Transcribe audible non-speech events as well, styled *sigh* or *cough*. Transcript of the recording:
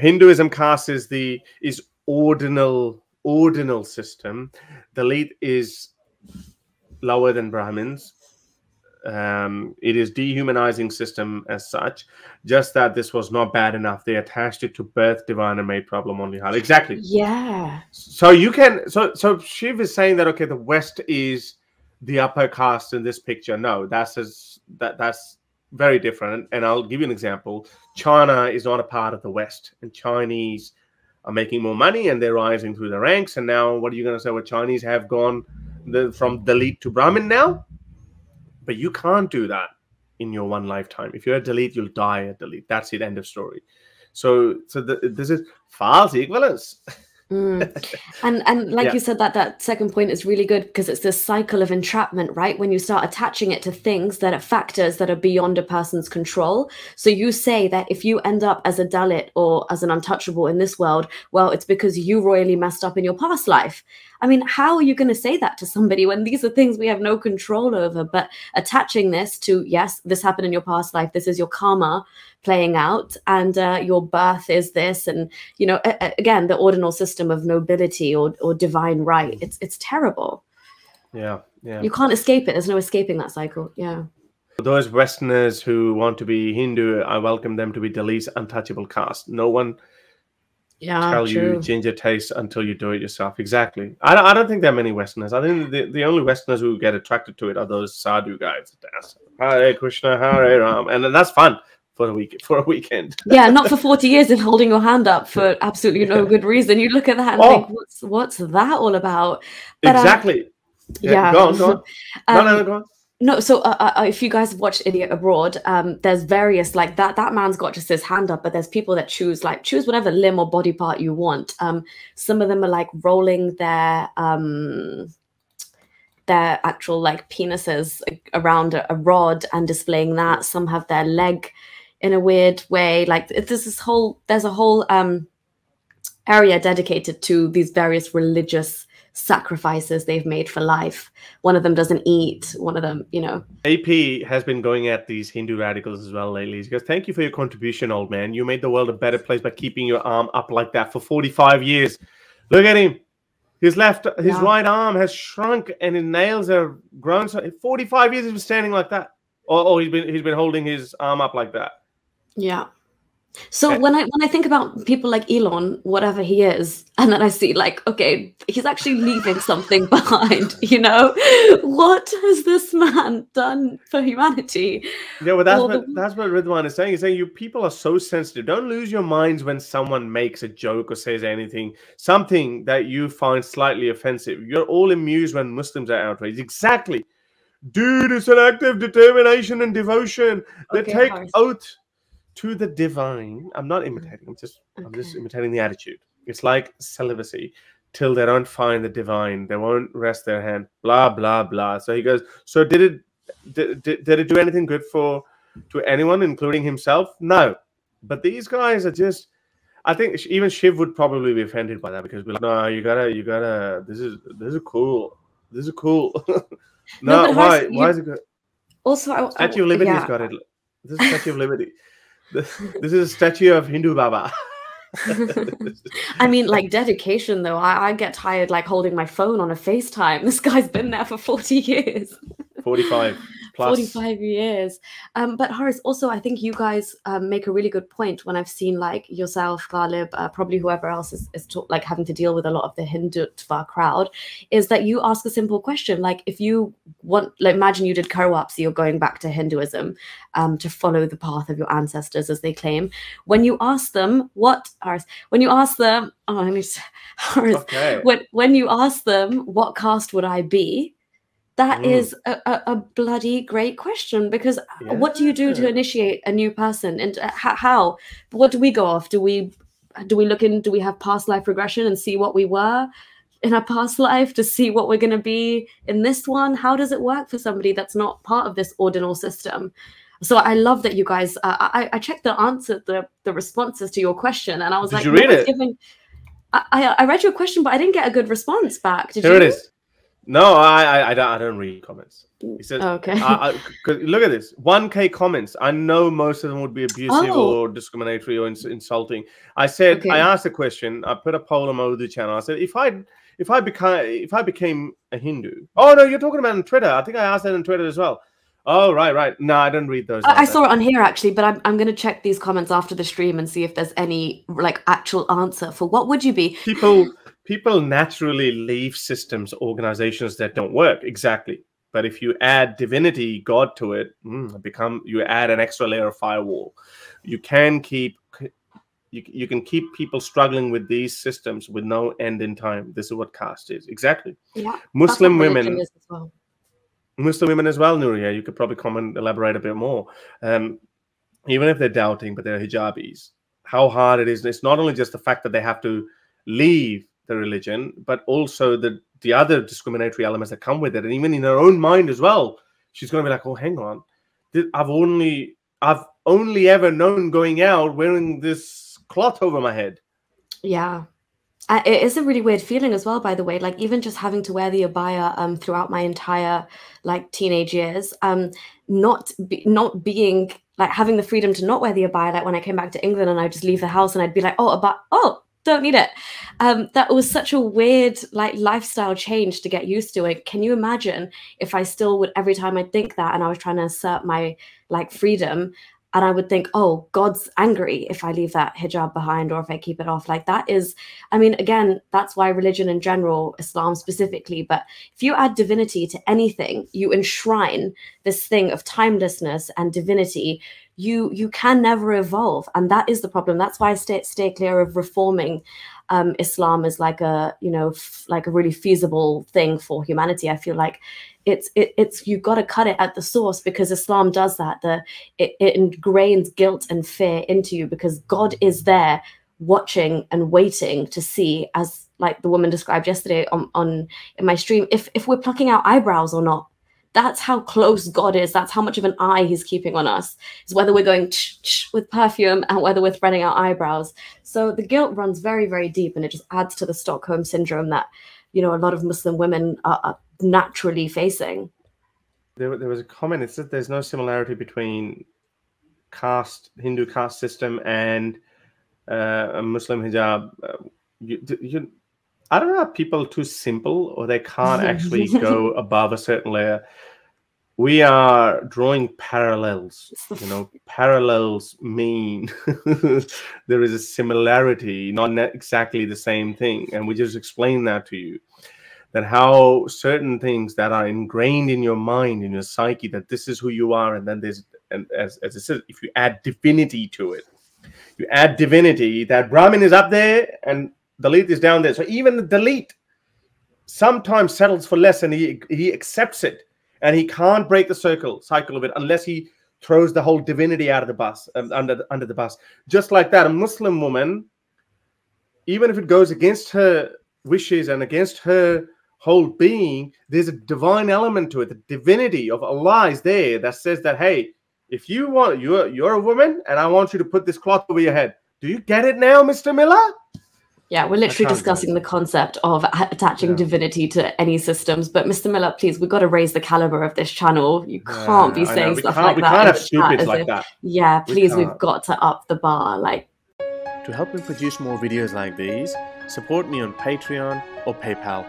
Hinduism caste is the is ordinal ordinal system. Dalit is lower than Brahmins. Um, it is dehumanizing system as such. Just that this was not bad enough. They attached it to birth, divine, and made problem only hard. Exactly. Yeah. So you can. So so Shiv is saying that okay, the West is the upper caste in this picture. No, that's as that that's very different. And I'll give you an example. China is not a part of the West, and Chinese are making more money and they're rising through the ranks. And now, what are you going to say? What Chinese have gone the, from Dalit to Brahmin now? But you can't do that in your one lifetime. If you're a Dalit, you'll die a Dalit. That's it. End of story. So, so the, this is false equivalence. *laughs* Mm. *laughs* And and like Yeah. you said, that that second point is really good because it's this cycle of entrapment, right? When you start attaching it to things that are factors that are beyond a person's control. So you say that if you end up as a Dalit or as an untouchable in this world, well, it's because you royally messed up in your past life. I mean, how are you going to say that to somebody when these are things we have no control over? But attaching this to, yes, this happened in your past life, this is your karma playing out, and uh, your birth is this, and you know, a- a- again, the ordinal system of nobility or, or divine right. It's it's terrible. Yeah, yeah. You can't escape it. There's no escaping that cycle. Yeah. Those Westerners who want to be Hindu, I welcome them to be Dalit's untouchable caste. No one Yeah. tell you true. ginger taste until you do it yourself. Exactly. I don't, I don't think there are many Westerners. I think the, the only Westerners who get attracted to it are those sadhu guys. Hare Krishna, Hare Ram, and then that's fun for a week for a weekend. *laughs* yeah, not for 40 years and holding your hand up for absolutely no good reason. You look at that and Oh. think, what's what's that all about? But, um, exactly. yeah. Go on, go on. *laughs* no, no, Um, no, go on. No, so uh, uh, if you guys have watched Idiot Abroad, um, there's various like that. That man's got just his hand up, but there's people that choose like choose whatever limb or body part you want. Um, some of them are like rolling their um their actual like penises around a, a rod and displaying that. Some have their leg in a weird way. Like there's this whole there's a whole um area dedicated to these various religious sacrifices they've made for life. One of them doesn't eat. One of them, you know. AP has been going at these Hindu radicals as well lately. He goes, Thank you for your contribution, old man. You made the world a better place by keeping your arm up like that for 45 years. Look at him. His left, his Yeah. right arm has shrunk and his nails are grown. So 45 years he's been standing like that. Or, or he's been he's been holding his arm up like that. Yeah. So when I when I think about people like Elon, whatever he is, and then I see like, okay, he's actually leaving something *laughs* behind, you know? What has this man done for humanity? Yeah, well, that's Well, what the- that's what Ridwan is saying. He's saying you people are so sensitive. Don't lose your minds when someone makes a joke or says anything, something that you find slightly offensive. You're all amused when Muslims are outraged. Exactly, dude. It's an act of determination and devotion. They Okay, take Harsh. oath to the divine. I'm not mm-hmm. imitating. I'm just I'm just imitating the attitude. It's like celibacy. Till they don't find the divine, they won't rest their hand. Blah blah blah. So he goes. So did it? Did, did, did it do anything good for to anyone, including himself? No. But these guys are just. I think even Shiv would probably be offended by that because we're like, no, you gotta, you gotta. This is this is cool. This is cool. *laughs* no, but why? Why you- is it good? Also, I, I- Statue of Liberty's yeah. got it. This is Statue of Liberty. This, *laughs* this is a statue of Hindu Baba. *laughs* I mean, like dedication though. I, I get tired like holding my phone on a FaceTime. *laughs* This guy's been there for 40 years. 45 plus. 45 years. Um, but Harris, also, I think you guys um, make a really good point when I've seen like yourself, Ghalib, uh, probably whoever else is, is like having to deal with a lot of the Hindutva crowd, is that you ask a simple question. Like, if you want, like, imagine you did Ghar Wapsi, so you're going back to Hinduism um, to follow the path of your ancestors, as they claim. When you ask them, what, Harris, when you ask them, oh, I need to, *laughs* Harris, Okay. when when you ask them what caste would I be, that Mm. is a, a, a bloody great question because uh, what do you do to initiate a new person and uh, how what do we go off do we do we look in do we have past life regression and see what we were in our past life to see what we're going to be in this one how does it work for somebody that's not part of this ordinal system so i love that you guys uh, I, I checked the answer the the responses to your question and i was Did like you read one's it? giving I, I I read your question, but I didn't get a good response back. Did Here you? it is. No, I, I, I don't. I don't read comments. He says, oh, Okay. I, I, 'cause look at this 1k comments i know most of them would be abusive Oh. or discriminatory or ins- insulting i said Okay. i asked a question i put a poll on my Urdu channel i said if i if i became if i became a hindu oh no you're talking about on twitter i think i asked that on twitter as well oh right right no i don't read those I, I saw it on here actually, but I'm, I'm going to check these comments after the stream and see if there's any like actual answer for what would you be? people people naturally leave systems organizations that don't work exactly but if you add divinity god to it mm, become you add an extra layer of firewall you can keep you, you can keep people struggling with these systems with no end in time this is what caste is exactly Yeah, muslim that's what religion women well. Muslim women as well, Nuria. You could probably comment, and elaborate a bit more. Um, even if they're doubting, but they're hijabis, how hard it is. It's not only just the fact that they have to leave the religion, but also the the other discriminatory elements that come with it, and even in her own mind as well. She's going to be like, "Oh, hang on, I've only I've only ever known going out wearing this cloth over my head." Yeah. Uh, it is a really weird feeling as well, by the way. Like even just having to wear the abaya um, throughout my entire like teenage years, um, not be, not being like having the freedom to not wear the abaya. Like when I came back to England and i'd just leave the house and I'd be like, oh, about oh, don't need it. Um, that was such a weird like lifestyle change to get used to. It. Can you imagine if I still would every time I think that and I was trying to assert my like freedom, and I would think, oh, God's angry if I leave that hijab behind or if I keep it off. Like that is, I mean, again, that's why religion in general, Islam specifically, but if you add divinity to anything, you enshrine this thing of timelessness and divinity. You you can never evolve, and that is the problem. That's why I stay stay clear of reforming um, Islam as like a you know f- like a really feasible thing for humanity. I feel like it's it, it's you've got to cut it at the source because Islam does that. The it, it ingrains guilt and fear into you because God is there watching and waiting to see as like the woman described yesterday on, on in my stream if if we're plucking out eyebrows or not that's how close god is that's how much of an eye he's keeping on us is whether we're going with perfume and whether we're threading our eyebrows so the guilt runs very very deep and it just adds to the stockholm syndrome that you know a lot of muslim women are, are naturally facing there, there was a comment. It said there's no similarity between caste, Hindu caste system, and uh, a Muslim hijab. Uh, you, you, I don't know. Are people too simple, or they can't actually *laughs* go above a certain layer? We are drawing parallels. You know, parallels mean *laughs* there is a similarity, not exactly the same thing, and we just explain that to you that how certain things that are ingrained in your mind in your psyche that this is who you are and then there's and as, as i said if you add divinity to it you add divinity that brahmin is up there and dalit is down there so even the dalit sometimes settles for less and he he accepts it and he can't break the circle cycle of it unless he throws the whole divinity out of the bus um, under the, under the bus just like that a muslim woman even if it goes against her wishes and against her whole being, there's a divine element to it. The divinity of Allah is there that says that, hey, if you want, you're you're a woman, and I want you to put this cloth over your head. Do you get it now, Mr. Miller? Yeah, we're literally discussing the concept of attaching Yeah. divinity to any systems. But Mr. Miller, please, we've got to raise the caliber of this channel. You can't be Yeah, I know. saying we stuff can't, like we that. can't have the chat stupids like if- that. Yeah, please, we've got to up the bar. Like, To help me produce more videos like these, support me on Patreon or PayPal.